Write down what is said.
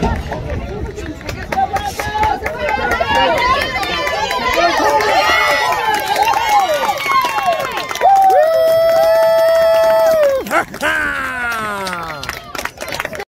ハハハハ!